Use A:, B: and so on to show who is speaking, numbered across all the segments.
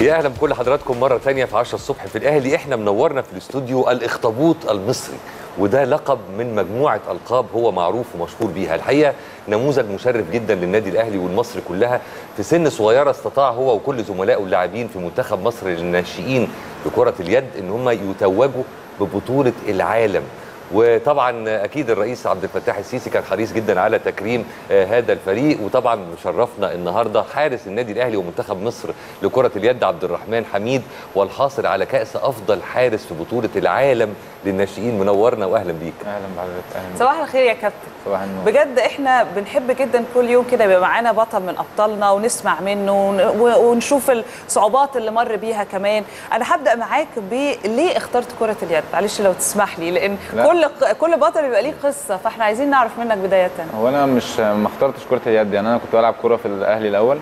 A: يا أهلا بكل حضراتكم مرة تانية في 10 الصبح في الأهلي. إحنا منورنا في الاستوديو الإخطبوط المصري وده لقب من مجموعة ألقاب هو معروف ومشهور بيها. الحقيقة نموذج مشرف جدا للنادي الأهلي والمصري كلها. في سن صغيرة استطاع هو وكل زملائه اللاعبين في منتخب مصر للناشئين لكره اليد إن هم يتوجوا ببطولة العالم. وطبعا أكيد الرئيس عبد الفتاح السيسي كان حريص جدا على تكريم آه، هذا الفريق. وطبعا شرفنا النهارده حارس النادي الأهلي ومنتخب مصر لكرة اليد عبد الرحمن حميد والحاصل على كأس أفضل حارس في بطولة العالم للناشئين. منورنا واهلا بيك.
B: أهلا بحضرتك أهلا
C: صباح الخير يا كابتن.
B: صباح النور.
C: بجد إحنا بنحب جدا كل يوم كده يبقى معانا بطل من أبطالنا ونسمع منه ونشوف الصعوبات اللي مر بيها كمان. أنا هبدأ معاك بليه اخترت كرة اليد؟ معلش لو تسمح لي لأن
B: لا.
C: كل كل بطل بيبقى ليه قصة فاحنا عايزين نعرف منك بداية.
B: هو أنا مش ما اخترتش كرة اليد يعني أنا كنت بلعب كوره في الأهلي الأول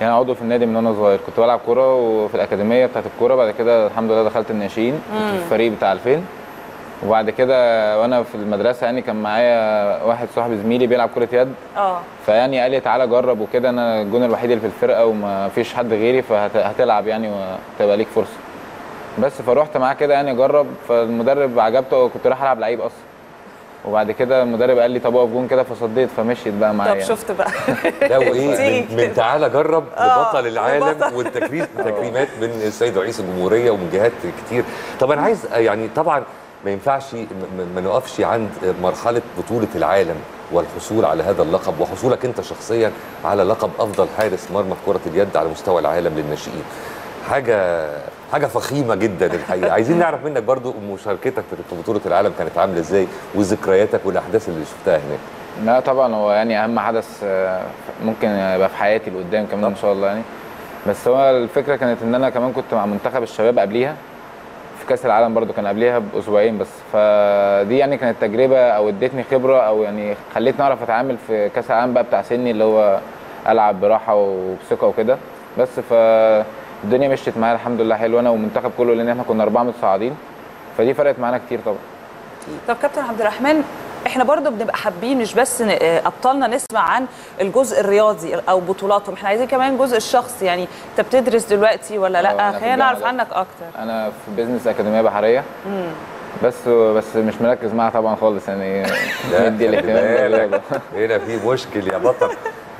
B: يعني عضو في النادي من وأنا صغير. كنت بلعب كوره وفي الأكاديمية بتاعت الكوره بعد كده الحمد لله دخلت الناشئين في الفريق بتاع 2000 وبعد كده وأنا في المدرسة يعني كان معايا واحد صاحبي زميلي بيلعب كرة يد.
C: آه.
B: فيعني قال لي تعالى جرب وكده أنا الجون الوحيد اللي في الفرقة وما فيش حد غيري فهتلعب يعني وتبقى ليك فرصة. بس فروحت معاه كده يعني اجرب فالمدرب عجبته وكنت رايح ألعب لعيب أصلا. وبعد كده المدرب قال لي طب اقف جون كده فصديت فمشيت بقى معايا.
C: طب
B: يعني.
C: شفت بقى.
A: لا وايه من, تعالى جرب
C: آه،
A: لبطل العالم
C: لبطل.
A: والتكريم تكريمات من السيد رئيس الجمهورية ومن جهات كتير. طب أنا عايز يعني طبعا ما ينفعش ما نقفش عند مرحلة بطولة العالم والحصول على هذا اللقب وحصولك أنت شخصيا على لقب أفضل حارس مرمى في كرة اليد على مستوى العالم للناشئين. حاجة حاجة فخيمة جدا الحقيقة. عايزين نعرف منك برضو مشاركتك في بطوله العالم كانت عاملة إزاي وذكرياتك والأحداث اللي شفتها هناك.
B: لا طبعا هو يعني أهم حدث آه، ممكن يبقى في حياتي لقدام كمان إن شاء الله يعني. بس هو الفكرة كانت إن أنا كمان كنت مع منتخب الشباب قبليها في كأس العالم برضو كان قبليها بأسبوعين بس. فدي يعني كانت تجربة أو ادتني خبرة أو يعني خلتني أعرف أتعامل في كأس العالم بقى بتاع سني اللي هو ألعب براحة وبثقة وكده. بس فالدنيا مشيت معايا الحمد لله حلو. أنا والمنتخب كله لأن إحنا كنا أربعة متصاعدين. فدي فرقت معانا كتير طبعا.
C: طب كابتن عبد الرحمن إحنا برضو بنبقى حابين مش بس آه، أبطالنا نسمع عن الجزء الرياضي أو بطولاتهم. إحنا عايزين كمان الجزء الشخصي يعني أنت بتدرس دلوقتي ولا
B: آه،
C: لا
B: في
C: خلينا نعرف عنك. أكتر.
B: أنا في business أكاديمية بحرية. بس بس مش مركز معاها طبعا خالص يعني مدي الاهتمام
A: هنا في مشكل يا بطل.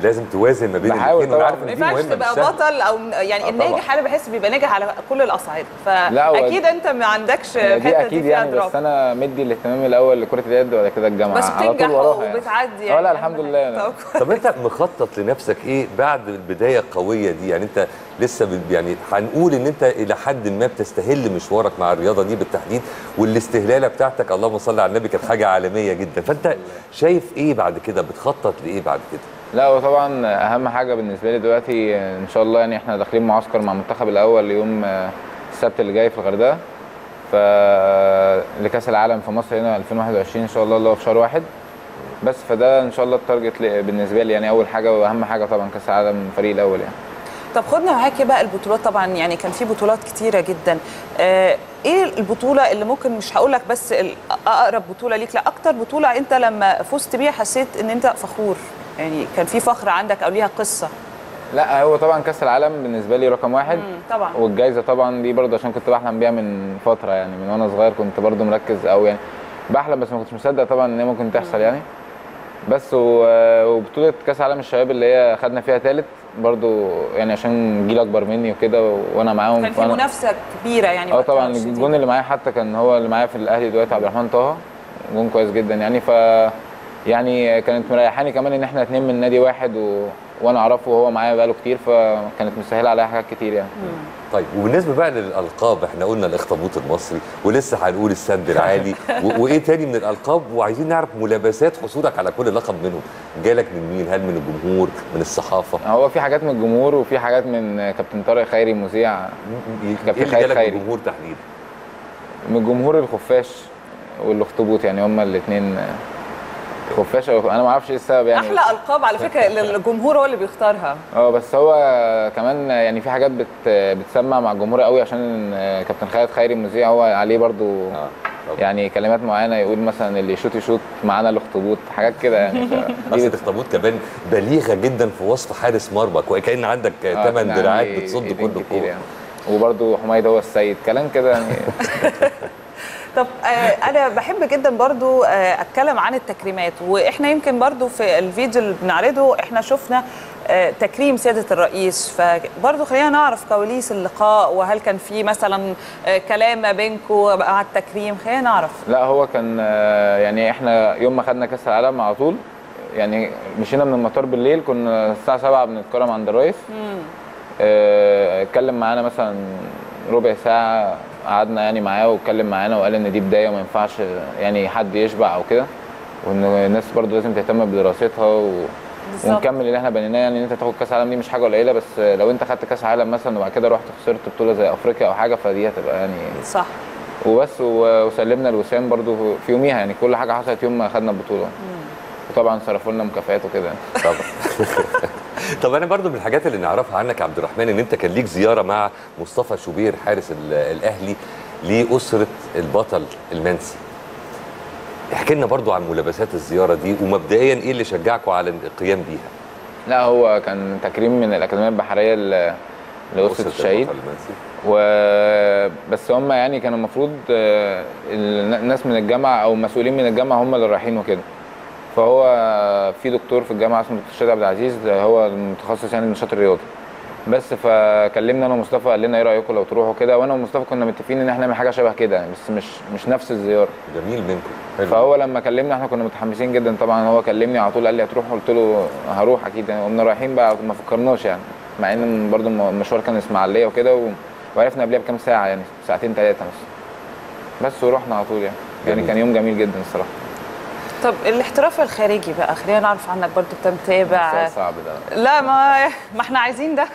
A: لازم توازن ما بين الاثنين
B: وأنا.
A: عارف
C: ما
A: ان دي
C: ينفعش
A: مهمة
C: تبقى
A: مش سهلة.
C: بطل أو يعني
A: آه،
C: الناجح. أنا بحس بيبقى ناجح على كل الأصعدة
B: لا، هو-
C: فاكيد أنت ما عندكش
B: دي
C: دي أكيد
B: يعني
C: drop
B: بس أنا مدي الاهتمام الأول لكرة اليد وبعد كده الجامعة
C: بس
B: على طول
C: بتنجح
B: وراها يعني.
C: وبتعدي
B: آه
C: يعني
B: لا الحمد لله.
C: طب
A: أنت مخطط لنفسك إيه بعد البداية القوية دي يعني أنت لسه يعني هنقول إن أنت إلى حد ما بتستهل مشوارك مع الرياضة دي بالتحديد والاستهلالة بتاعتك اللهم صل على النبي كانت حاجة عالمية جدا فأنت شايف إيه بعد كده بتخطط لإيه بعد كده
B: لا هو طبعا أهم حاجة بالنسبة لي دلوقتي إن شاء الله يعني إحنا داخلين معسكر مع المنتخب الأول يوم آه، السبت اللي جاي في الغردقة. ف لكأس العالم في مصر هنا 2021 إن شاء الله اللي هو في شهر واحد. بس فده إن شاء الله التارجت بالنسبة لي يعني أول حاجة وأهم حاجة طبعا كأس العالم الفريق الأول يعني.
C: طب خدنا معاك بقى البطولات طبعا يعني كان في بطولات كتيرة جدا. آه إيه البطولة اللي ممكن مش هقول لك بس أقرب بطولة ليك لا أكتر بطولة أنت لما فزت بيها حسيت إن أنت فخور؟ يعني كان في فخر عندك أو ليها قصة؟
B: لا هو طبعا كأس العالم بالنسبة لي رقم واحد.
C: طبعا.
B: والجائزه طبعا دي برضه عشان كنت بحلم بيها من فترة يعني من وأنا صغير كنت برضه مركز أو يعني. بحلم بس ما كنتش مصدق طبعا إن هي ممكن تحصل يعني. بس وبطولة كأس عالم الشباب اللي هي خدنا فيها ثالث برضه يعني عشان جيل أكبر مني وكده وأنا معاهم.
C: كان في منافسة كبيرة يعني آه
B: طبعا. الجون اللي معايا حتى كان هو اللي معايا في الأهلي دلوقتي عبد الرحمن طه. جون كويس جدا يعني. ف يعني كانت مريحاني كمان إن إحنا اتنين من نادي واحد و... وأنا أعرفه وهو معايا بقاله كتير فكانت مسهله عليا حاجات كتير يعني.
A: طيب وبالنسبة بقى للألقاب إحنا قلنا الاخطبوط المصري ولسه هنقول السد العالي و- وإيه تاني من الألقاب؟ وعايزين نعرف ملابسات حصولك على كل لقب منهم. جالك من مين؟ هل من الجمهور؟ من الصحافة؟
B: هو في حاجات من الجمهور وفي حاجات من كابتن طارق خيري مذيع
A: إيه
B: كابتن
A: اللي
B: خالد
A: جالك من
B: خيري.
A: الجمهور تحديدا؟
B: من الجمهور الخفاش والأخطبوط يعني هما الاثنين خفاش أنا ما أعرفش إيه السبب يعني
C: أحلى ألقاب على فكرة الجمهور هو اللي بيختارها.
B: آه بس هو كمان يعني في حاجات بت بتسمع مع الجمهور قوي عشان كابتن خالد خيري المذيع هو عليه برضو
A: طبعا.
B: يعني كلمات معينة يقول مثلا اللي يشوط يشوط معانا الاخطبوط حاجات كده يعني. بت-
A: الاخطبوط كمان بليغة جدا في وصف حارس مرمى كأن عندك
B: آه،
A: 8
B: كان
A: دراعات بتصد كل الكوره
B: يعني. وبرده حميد هو السيد كلام كده يعني.
C: طب آه أنا بحب جدا برضو آه أتكلم عن التكريمات وإحنا يمكن برضو في الفيديو اللي بنعرضه إحنا شفنا آه تكريم سيادة الرئيس فبرضو خلينا نعرف كواليس اللقاء وهل كان في مثلا كلام ما بينكم مع التكريم؟ خلينا نعرف.
B: لا هو كان يعني إحنا يوم ما خدنا كأس العالم على طول يعني مشينا من المطار بالليل كنا الساعة 7 بنتكرم عند الرئيس. اتكلم معانا مثلا ربع ساعة قعدنا يعني معاه واتكلم معانا وقال إن دي بداية وما ينفعش يعني حد يشبع أو كده. وإن الناس برضو لازم تهتم بدراستها و...
C: بالظبط.
B: ونكمل اللي إحنا بنيناه يعني إن أنت تاخد كأس عالم دي مش حاجة قليلة بس لو أنت خدت كأس عالم مثلا وبعد كده رحت خسرت بطولة زي أفريقيا أو حاجة فدي هتبقى يعني
C: صح.
B: وبس. و- وسلمنا الوسام برضو في يوميها يعني كل حاجة حصلت يوم ما خدنا البطولة. وطبعا صرفوا لنا مكافآت وكده يعني.
A: طبعا. طب أنا برضو من الحاجات اللي نعرفها عنك يا عبد الرحمن إن أنت كان ليك زيارة مع مصطفى شوبير حارس ال- الأهلي لأسرة البطل المنسي. احكي لنا برضو عن ملابسات الزيارة دي ومبدئيا إيه اللي شجعكم على القيام بيها؟
B: لا هو كان تكريم من الأكاديمية البحرية لأسرة الشهيد. و بس هم يعني كانوا المفروض آه، الناس من الجامعة أو مسؤولين من الجامعة هم اللي رايحين وكده. فهو في دكتور في الجامعة اسمه دكتور شادي عبد العزيز هو المتخصص يعني النشاط الرياضي. بس فكلمنا أنا ومصطفى قال لنا إيه رأيكم لو تروحوا كده؟ وأنا ومصطفى كنا متفقين إن إحنا نعمل حاجة شبه كده يعني بس مش مش نفس الزيارة.
A: جميل منكم. حلو.
B: فهو لما كلمنا إحنا كنا متحمسين جدا طبعا هو كلمني على طول قال لي هتروح؟ قلت له هروح أكيد يعني. قمنا رايحين بقى ما فكرناش يعني مع إن برضو المشوار كان إسماعيلية وكده و... وعرفنا قبلها بكام ساعة يعني ساعتين ثلاثة بس بس ورحنا على طول يعني. يعني
A: جميل.
B: كان يوم جميل جدا الصراحة.
C: طب الاحتراف الخارجي بقى خلينا نعرف عنك برضو انت متابع
B: صعب ده.
C: لا ما ما إحنا عايزين ده.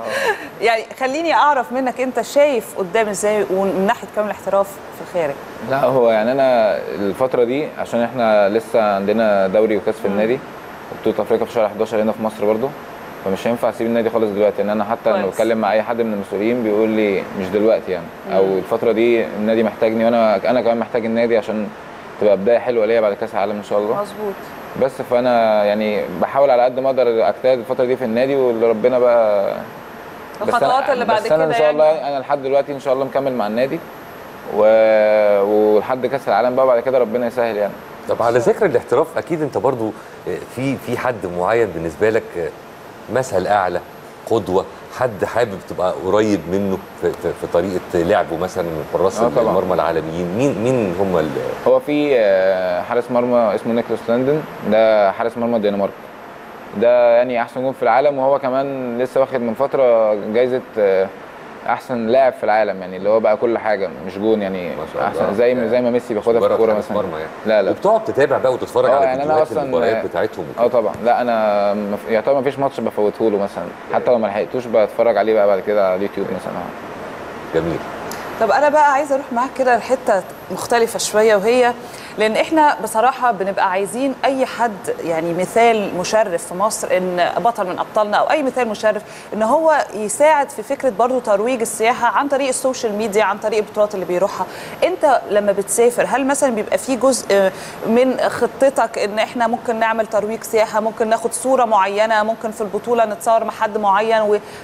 C: يعني خليني أعرف منك أنت شايف قدام إزاي ومن ناحية كمان الاحتراف في الخارج؟
B: لا هو يعني أنا الفترة دي عشان إحنا لسه عندنا دوري وكأس في النادي وبطوله أفريقيا في شهر 11 هنا في مصر برضو فمش هينفع أسيب النادي خالص دلوقتي ان أنا حتى لما. بتكلم مع أي حد من المسؤولين بيقول لي مش دلوقتي يعني. أو الفترة دي النادي محتاجني وأنا أنا كمان محتاج النادي عشان تبقى بداية حلوة ليا بعد كأس العالم إن شاء الله.
C: مظبوط.
B: بس فأنا يعني بحاول على قد ما أقدر أجتهد الفترة دي في النادي واللي ربنا بقى بس أنا-
C: الخطوات اللي بعد
B: بس
C: كده
B: أنا إن شاء الله
C: يعني
B: أنا لحد دلوقتي إن شاء الله مكمل مع النادي و... ولحد كأس العالم بقى بعد كده ربنا يسهل يعني.
A: طب على ذكر الاحتراف أكيد أنت برضو في في حد معين بالنسبة لك مثل أعلى قدوة حد حابب تبقى قريب منه في, في, في طريقة لعبه مثلا من حراس
B: آه.
A: المرمى العالميين؟ مين مين هم ال-
B: هو في آه، حارس مرمى اسمه نيكلاس لاندين. ده حارس مرمى الدنمارك. ده يعني أحسن جون في العالم وهو كمان لسه واخد من فترة جايزة آه، أحسن لاعب في العالم يعني اللي هو بقى كل حاجة مش جون يعني
A: ما.
B: أحسن زي ما زي ما ميسي بياخدها في
A: الكورة
B: مثلا.
A: يعني.
B: لا لا.
A: وبتقعد تتابع بقى وتتفرج
B: آه،
A: على
B: يعني أنا
A: فيديوهات
B: أصلاً،
A: المباريات
B: آه،
A: بتاعتهم
B: آه طبعا. لا أنا مف- يعتبر مفيش ماتش بفوته له مثلا. حتى لو ما لحقتوش بتفرج عليه بقى بعد كده على اليوتيوب مثلا.
A: جميل.
C: طب أنا بقى عايزة أروح معاك كده لحتة مختلفة شوية وهي لأن إحنا بصراحة بنبقى عايزين أي حد يعني مثال مشرف في مصر إن بطل من أبطالنا أو أي مثال مشرف إن هو يساعد في فكرة برضو ترويج السياحة عن طريق ال social media عن طريق البطولات اللي بيروحها. أنت لما بتسافر هل مثلا بيبقى في جزء من خطتك إن إحنا ممكن نعمل ترويج سياحة ممكن ناخد صورة معينة ممكن في البطولة نتصور مع حد معين؟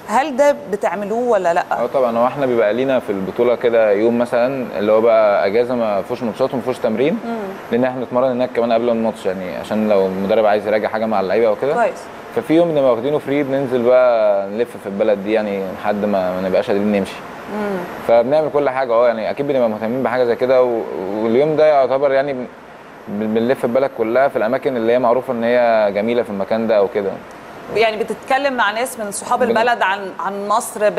C: وهل ده بتعملوه ولا لأ؟
B: آه طبعا هو إحنا بيبقى لينا في البطولة كده يوم مثلا اللي هو بقى أجازة ما فيهوش ماتشات وما فيهوش تمرين. لأن إحنا بنتمرن هناك كمان قبل الماتش يعني عشان لو المدرب عايز يراجع حاجة مع اللعيبة أو كده.
C: كويس.
B: ففي يوم بنبقى واخدينه فري بننزل بقى نلف في البلد دي يعني لحد ما ما نبقاش قادرين نمشي. فبنعمل كل حاجة آه يعني أكيد بنبقى مهتمين بحاجة زي كده و- واليوم ده يعتبر يعني بن- بنلف البلد كلها في الأماكن اللي هي معروفة إن هي جميلة في المكان ده أو كده.
C: يعني بتتكلم مع ناس من صحاب البلد عن عن مصر ب...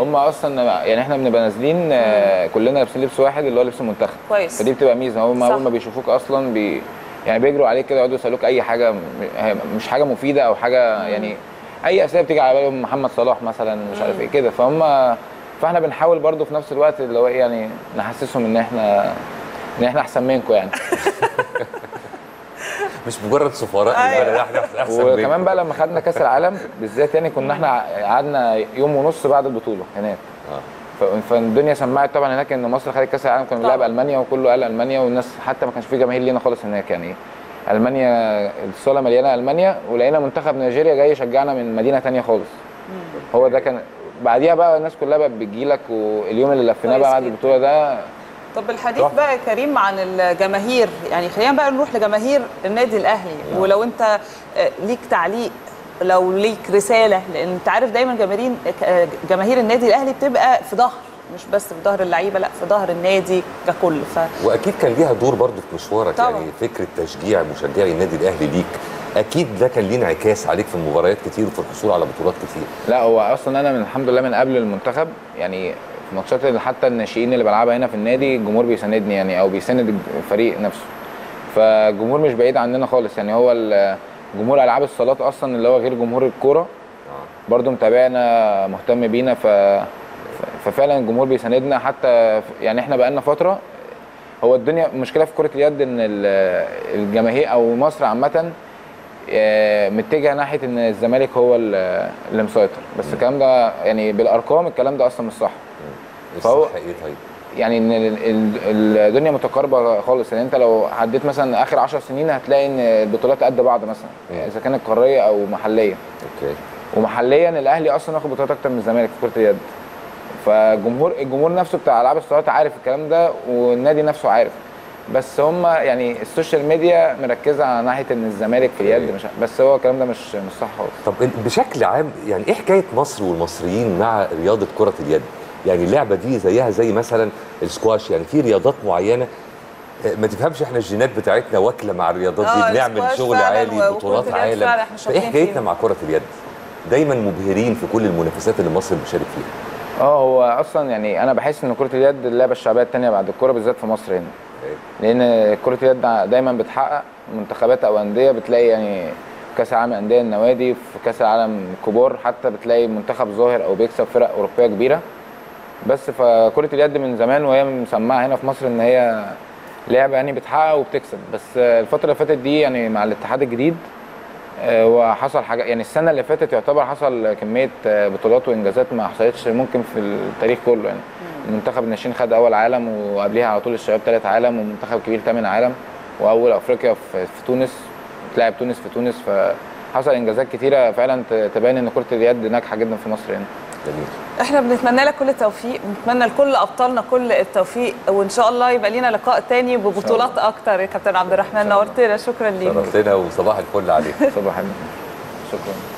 B: هم أصلا يعني إحنا بنبقى نازلين آه، كلنا لابسين لبس واحد اللي هو لبس المنتخب.
C: كويس.
B: فدي بتبقى ميزة. هم. اول ما بيشوفوك أصلا بي يعني بيجروا عليك كده يقعدوا يسألوك أي حاجة مش حاجة مفيدة أو حاجة يعني أي أسئلة بتيجي على بالهم محمد صلاح مثلا مش عارف إيه كده. فهم فإحنا بنحاول برضو في نفس الوقت اللي هو إيه يعني نحسسهم إن إحنا إن إحنا أحسن منكم يعني.
A: مش مجرد سفراء
C: أيوة.
A: إحنا أحسن
B: وكمان. بقى لما خدنا كأس العالم بالذات يعني كنا إحنا قعدنا يوم ونص بعد البطولة هناك
A: آه.
B: فالدنيا سمعت طبعا هناك إن مصر خدت كأس العالم كنا بنلعب. ألمانيا وكله قال ألمانيا والناس حتى ما كانش في جماهير لينا خالص هناك يعني ألمانيا الصالة مليانة ألمانيا ولقينا منتخب نيجيريا جاي يشجعنا من مدينة تانية خالص هو ده كان بعديها بقى الناس كلها بقت بتجيلك واليوم اللي لفيناه بقى بعد. البطولة ده
C: طب الحديث
A: صح.
C: بقى يا كريم عن الجماهير. يعني خلينا بقى نروح لجماهير النادي الأهلي. ولو انت آه، ليك تعليق لو ليك رسالة لأن انت عارف دايما جماهير آه، جماهير النادي الأهلي بتبقى في ظهر مش بس في ظهر اللعيبة لأ في ظهر النادي ككل. ف
A: وأكيد كان ليها دور برضه في مشوارك.
C: طبعاً.
A: يعني فكرة تشجيع مشجعي النادي الأهلي ليك أكيد ده كان ليه انعكاس عليك في مباريات كتير وفي الحصول على بطولات كتير.
B: لا هو أصلا أنا من الحمد لله من قبل المنتخب يعني ماتشات اللي حتى الناشئين اللي بلعبها هنا في النادي الجمهور بيساندني يعني أو بيساند الفريق نفسه. فالجمهور مش بعيد عننا خالص يعني هو جمهور ألعاب الصالات أصلا اللي هو غير جمهور الكورة برضو متابعنا مهتم بينا ف... ففعلا الجمهور بيساندنا حتى يعني إحنا بقالنا فترة هو الدنيا مشكله في كرة اليد إن ال- الجماهير أو مصر عامة آه، متجهة ناحية إن الزمالك هو ال- اللي مسيطر. بس الكلام ده يعني بالأرقام الكلام ده أصلا مش صح. فهو-
A: إيه طيب؟
B: يعني إن ال- ال- الدنيا متقاربة خالص يعني أنت لو عديت مثلا آخر 10 سنين هتلاقي إن البطولات قد بعض مثلا إذا كانت قارية أو محلية.
A: okay.
B: ومحليا الأهلي أصلا واخد بطولات أكتر من الزمالك في كرة اليد. فجمهور الجمهور نفسه بتاع ألعاب الصالات عارف الكلام ده والنادي نفسه عارف. بس هم يعني ال social media مركزة على ناحية إن الزمالك في اليد مش بس هو الكلام ده مش مش صح خالص.
A: طب بشكل عام يعني إيه حكاية مصر والمصريين مع رياضة كرة اليد؟ يعني اللعبة دي زيها زي مثلا السكواش يعني في رياضات معينة آه، ما تفهمش إحنا الجينات بتاعتنا واكلة مع الرياضات
C: آه،
A: دي بنعمل
C: السكواش
A: شغل عالي بطولات عالم.
C: فإيه
A: حكايتنا. مع كرة اليد؟ دايما مبهرين في كل المنافسات اللي مصر بتشارك فيها.
B: آه هو أصلا يعني أنا بحس إن كرة اليد اللعبة الشعبية الثانية بعد الكورة بالذات في مصر هنا. لأن كرة اليد دايما بتحقق منتخبات أو أندية بتلاقي يعني كأس العالم انديه النوادي في كأس العالم كبار حتى بتلاقي منتخب ظاهر أو بيكسب فرق أوروبية كبيرة. بس فكرة اليد من زمان وهي مسمعة هنا في مصر إن هي لعبة يعني بتحقق وبتكسب. بس الفترة اللي فاتت دي يعني مع الاتحاد الجديد آه، وحصل حاجة يعني السنة اللي فاتت يعتبر حصل كمية آه، بطولات وإنجازات ما حصلتش ممكن في التاريخ كله يعني. المنتخب الناشئين خد أول عالم وقبليها على طول الشباب ثالث عالم ومنتخب كبير ثامن عالم. وأول أفريقيا في, في تونس تلعب تونس في تونس. فحصل إنجازات كتيرة فعلا تبين إن كرة اليد ناجحة جدا في مصر هنا
A: جميل.
C: إحنا بنتمنى لك كل التوفيق بنتمنى لكل أبطالنا كل التوفيق وإن شاء الله يبقى لينا لقاء تاني ببطولات أكتر. يا كابتن عبد الرحمن نورتنا شكرا ليك.
A: شرفتنا وصباح الفل عليك.
B: صباح الخير شكرا